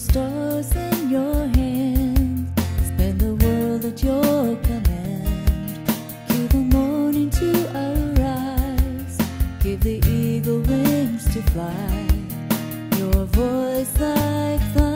stars in your hands. Spend the world at your command. Give the morning to arise. Give the eagle wings to fly. Your voice like thunder.